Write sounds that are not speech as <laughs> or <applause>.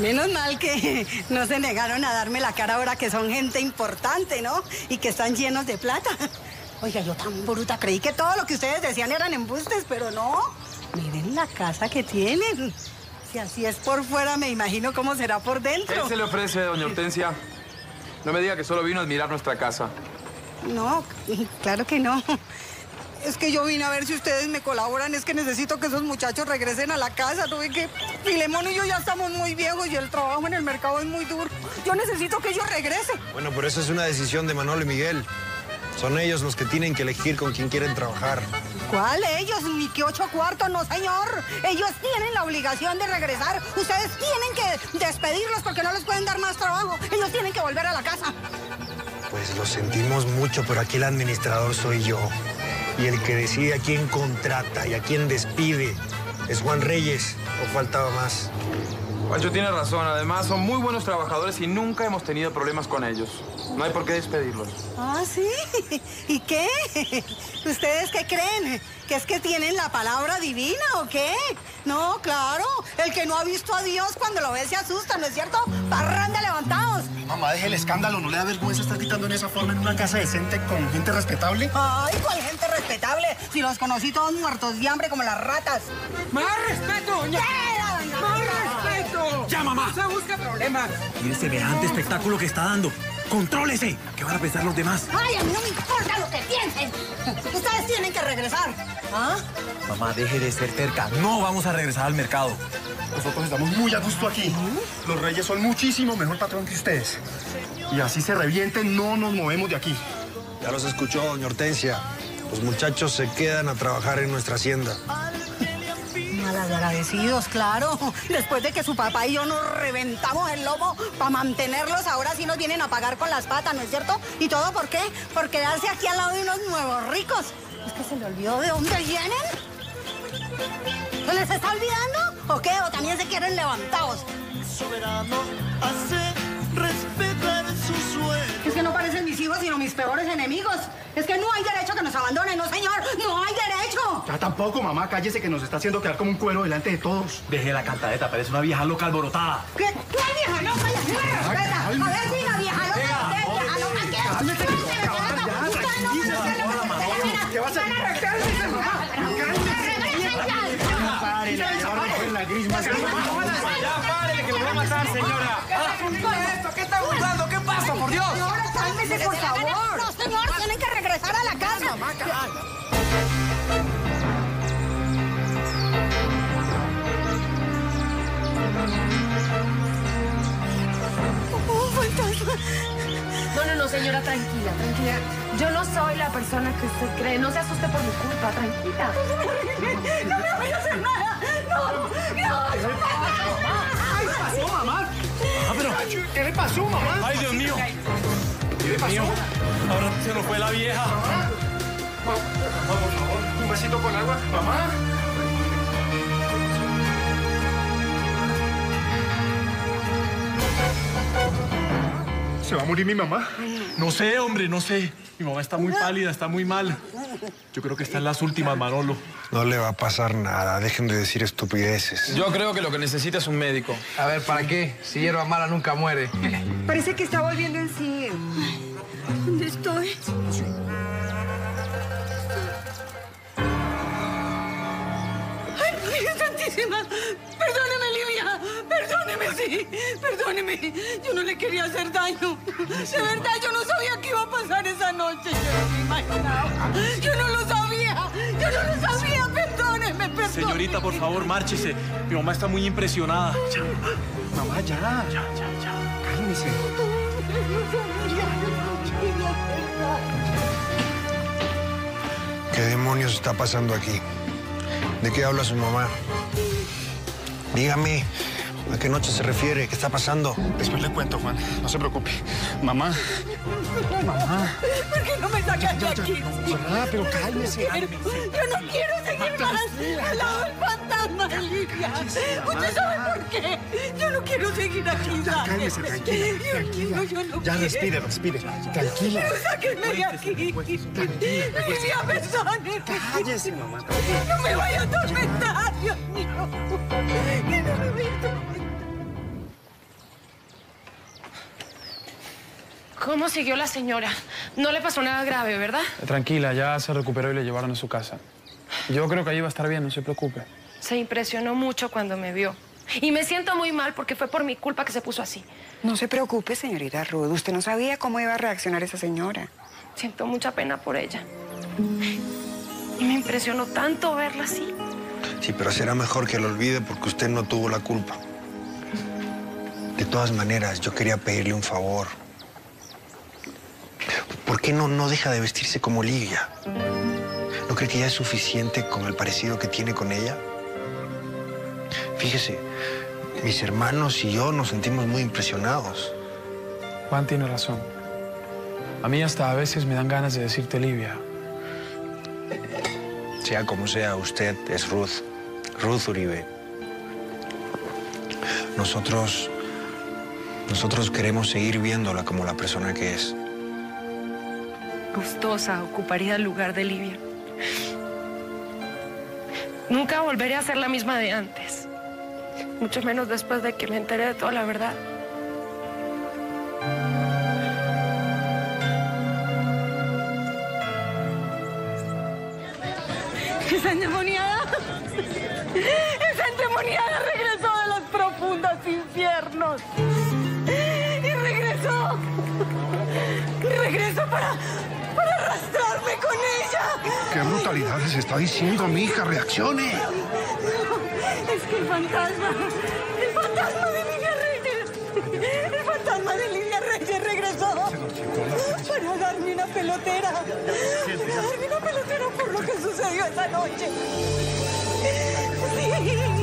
Menos mal que <laughs> no se negaron a darme la cara ahora que son gente importante, ¿no? Y que están llenos de plata. <laughs> Oiga, yo tan bruta creí que todo lo que ustedes decían eran embustes, pero no. Miren la casa que tienen. Si así es por fuera, me imagino cómo será por dentro. ¿Qué se le ofrece, doña Hortensia? No me diga que solo vino a admirar nuestra casa. No, <laughs> claro que no. Es que yo vine a ver si ustedes me colaboran. Es que necesito que esos muchachos regresen a la casa. ¿No ven que Filemón y yo ya estamos muy viejos y el trabajo en el mercado es muy duro? Yo necesito que ellos regresen. Bueno, pero eso es una decisión de Manolo y Miguel. Son ellos los que tienen que elegir con quién quieren trabajar. ¿Cuál ellos? Ni que ocho cuartos, no señor. Ellos tienen la obligación de regresar. Ustedes tienen que despedirlos porque no les pueden dar más trabajo. Ellos tienen que volver a la casa. Pues lo sentimos mucho, pero aquí el administrador soy yo. Y el que decide a quién contrata y a quién despide es Juan Reyes. ¿O faltaba más? Pancho tiene razón. Además, son muy buenos trabajadores y nunca hemos tenido problemas con ellos. No hay por qué despedirlos. Ah, sí. ¿Y qué? ¿Ustedes qué creen? ¿Que es que tienen la palabra divina o qué? No, claro. El que no ha visto a Dios cuando lo ve se asusta, ¿no es cierto? Parranda levantados. Mamá, deje el escándalo. ¿No le da vergüenza estar gritando en esa forma en una casa decente con gente respetable? Ay, ¿cuál gente respetable? Si los conocí todos muertos de hambre como las ratas. ¡Más respeto, doña! ¿Qué, doña ¡Más María? ¡Ya, mamá! No se busca problemas. Mire semejante espectáculo que está dando. ¡Contrólese! ¿Qué van a pensar los demás? Ay, a mí no me importa lo que piensen. Ustedes tienen que regresar. ¿Ah? Mamá, deje de ser terca. No vamos a regresar al mercado. Nosotros estamos muy a gusto aquí. Los reyes son muchísimo mejor patrón que ustedes. Y así se revienten, no nos movemos de aquí. Ya los escuchó, doña Hortensia. Los muchachos se quedan a trabajar en nuestra hacienda. Malagradecidos, claro. <laughs> Después de que su papá y yo nos reventamos el lomo para mantenerlos, ahora sí nos vienen a pagar con las patas, ¿no es cierto? ¿Y todo por qué? Por quedarse aquí al lado de unos nuevos ricos. ¿Es que se le olvidó de dónde vienen? ¿Se les está olvidando? ¿O qué? ¿O también se quieren levantados? soberano Es que no hay derecho a que nos abandonen, no, señor. No hay derecho. Ya tampoco, mamá, cállese que nos está haciendo quedar como un cuero delante de todos. Deje la cantadeta, parece una vieja loca alborotada. ¿Qué? ¿Cuál vieja loca? Ya se me respeta. A ver si la vieja loca. ¿Qué vieja loca? ¿Qué? ¿Qué se respeta? Usted no me respeta, no me respeta. ¿Qué va a hacer? ¡Ya párele, que lo voy a matar, señora! Cálmese, por favor. No, señor, tienen que regresar a la casa. Un fantasma. No, no, no, señora, tranquila, tranquila. Yo no soy la persona que usted cree. No se asuste por mi culpa, tranquila. <laughs> No me voy Ahora se nos fue la vieja. Mamá, por favor, un besito con agua. Mamá. ¿Se va a morir mi mamá? No sé, hombre, no sé. Mi mamá está muy pálida, está muy mal. Yo creo que está en las últimas, Manolo. No le va a pasar nada. Dejen de decir estupideces. Yo creo que lo que necesita es un médico. A ver, ¿para qué? Si hierba mala nunca muere. Parece que está volviendo en sí. ¿Dónde estoy? ¡Ay, Virgen Santísima! Perdóneme, Livia. Perdóneme, sí. Perdóneme. Yo no le quería hacer daño. De verdad, yo no sabía que iba a pasar esa noche. Yo no me imaginaba. Yo no lo sabía. Yo no lo sabía. Perdóneme, perdóneme. Señorita, por favor, márchese. Mi mamá está muy impresionada. Mamá, ya. Ya, ya, ya. Cálmese. ¿Qué demonios está pasando aquí? ¿De qué habla su mamá? Dígame, ¿a qué noche se refiere? ¿Qué está pasando? Después le cuento, Juan. No se preocupe. Mamá. Mamá. ¿Por qué no me sacan de aquí? Mamá, pero cálmese. Yo no quiero seguir más al lado del fantasma de Lidia. ¿Usted sabe por qué? Yo no quiero seguir aquí, Ya, cálmese, sáquenme. tranquila, Dios tranquila. mío, yo no Ya respire, respire. Tranquila. Pero sáquenme de aquí. Lidia, perdóneme. Cállese, mamá. No me vaya a atormentar, Dios mío. Que no me vaya a atormentar. ¿Cómo siguió la señora? No le pasó nada grave, ¿verdad? Tranquila, ya se recuperó y le llevaron a su casa. Yo creo que ahí va a estar bien, no se preocupe. Se impresionó mucho cuando me vio. Y me siento muy mal porque fue por mi culpa que se puso así. No se preocupe, señorita Ruth. Usted no sabía cómo iba a reaccionar esa señora. Siento mucha pena por ella. Y me impresionó tanto verla así. Sí, pero será mejor que lo olvide porque usted no tuvo la culpa. De todas maneras, yo quería pedirle un favor. ¿Por qué no, no deja de vestirse como Livia? ¿No cree que ya es suficiente con el parecido que tiene con ella? Fíjese, mis hermanos y yo nos sentimos muy impresionados. Juan tiene razón. A mí hasta a veces me dan ganas de decirte Livia. Sea como sea, usted es Ruth. Ruth Uribe. Nosotros. Nosotros queremos seguir viéndola como la persona que es. Gustosa ocuparía el lugar de Livia. Nunca volveré a ser la misma de antes. Mucho menos después de que me enteré de toda la verdad. Esa endemoniada. Esa endemoniada regresó de los profundos infiernos. Y regresó. Y regresó para. Arrastrarme con ella. ¿Qué brutalidades está diciendo mi hija? ¡Reaccione! Es que el fantasma. El fantasma de Lidia Reyes. El fantasma de Lidia Reyes regresó. Para darme una pelotera. Para darme una pelotera por lo que sucedió esa noche. Sí.